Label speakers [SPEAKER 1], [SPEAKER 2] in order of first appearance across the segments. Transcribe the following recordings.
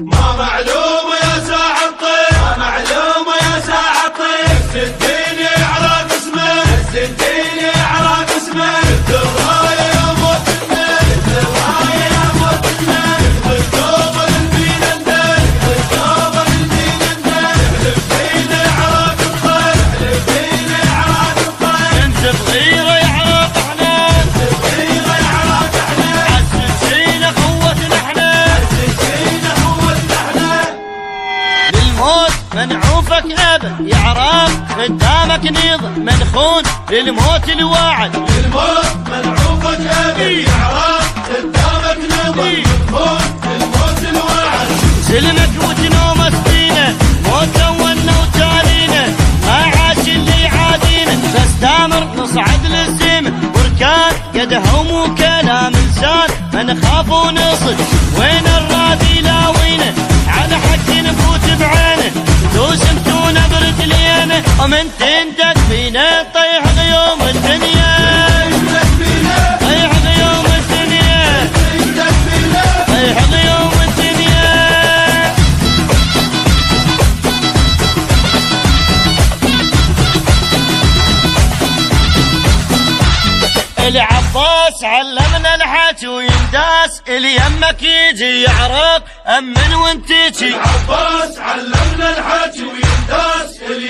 [SPEAKER 1] ما معلوم يا ساعة الطير ما معلوم يا ساعة الطير الدين على قسمه الدين على قسمه.
[SPEAKER 2] منعوفك ابد يعرف قدامك نيض منخون للموت الواعد.
[SPEAKER 1] الموت منعوفك ابي عراق قدامك نظر الموت الموت الوعد
[SPEAKER 2] سلمك وتنوم سنينه موت ونا وتالينا ما عاش اللي يعادينا بس دامر نصعد للزمن بركان قدهم وكلام لسان. ما نخاف ونصد وين ومن تندق فينا طيح غيوم الدنيا. طيح غيوم الدنيا. طيح غيوم الدنيا. العباس علمنا الحكي وينداس اللي يمك يجي يعرق أمن وانت تجي.
[SPEAKER 1] عباس علمنا الحج وينداس اليمك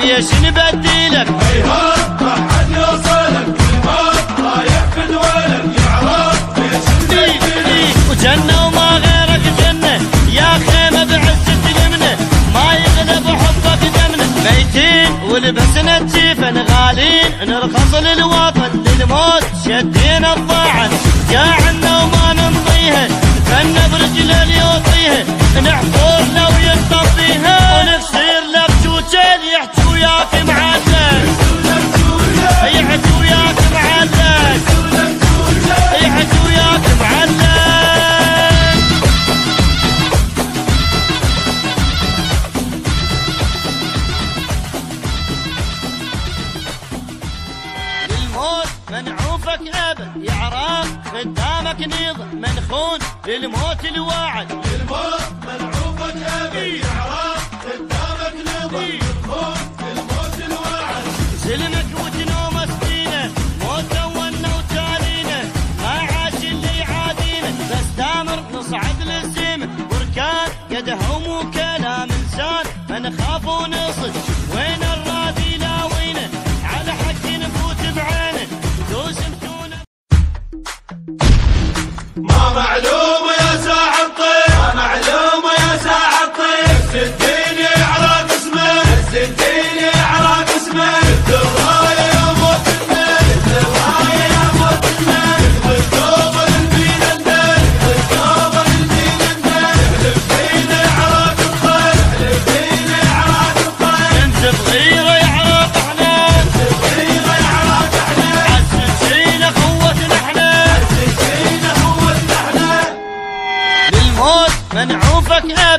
[SPEAKER 2] بيش نبدلك
[SPEAKER 1] هيهات ما حد يوصلك في
[SPEAKER 2] إيه، وجنة وما غيرك جنة. يا خيمة ما ميتين ولبسنا الجيفن غالين. نرخص للوطن للموت. شدينا الضاعن يا عنا وما نمضيها. فن برجل اليوطيها نحفر للموت منعوفك ابد يعرف قدامك نيض منخون للموت الواعد
[SPEAKER 1] الموت منعوفك ابي يعرق قدامك نظر الموت الموت الوعد.
[SPEAKER 2] سلمك وتنوم سنينه موت ونا وتالينا ما عاش اللي يعادينا بس دامر نصعد للزمن بركان قدهم وكلام لسان ما نخاف ونصد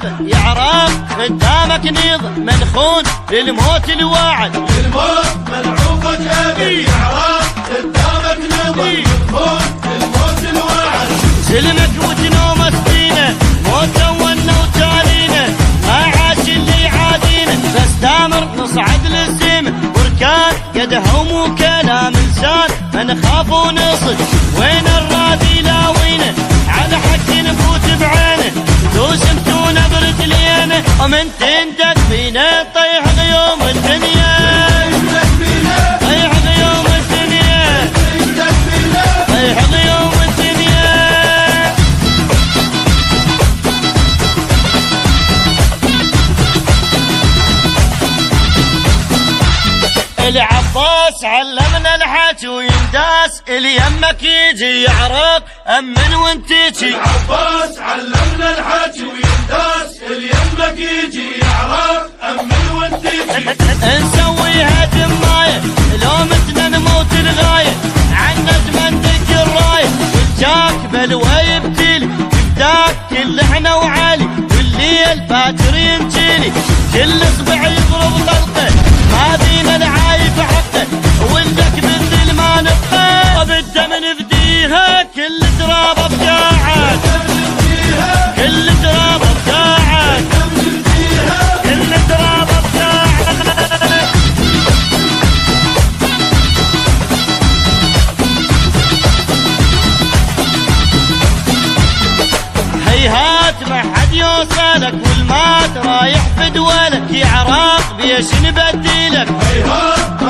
[SPEAKER 2] ابد يعرف قدامك نيض منخون للموت الواعد.
[SPEAKER 1] الموت منعوفك ابي عراق قدامك نظر الموت الموت الوعد
[SPEAKER 2] سلمك وتنوم سنينه موت ونا وتالينا ما عاش اللي يعادينا بس دامر نصعد للزمن بركان قدهم وكلام لسان ما نخاف ونصد. ومن تندك فينا طيح غيوم الدنيا. طيح غيوم الدنيا. طيح غيوم الدنيا. العباس علمنا الحكي وينداس اليمك يجي يعرق. أمن وانت تجي.
[SPEAKER 1] العباس علمنا الحكي وينداس اليمك يجي يعرق. أمن وانت تجي.
[SPEAKER 2] نسويها دمايه هيهات ما حد يوصلك والمات رايح في دولك يا عراق بيش نبدلك
[SPEAKER 1] هيهات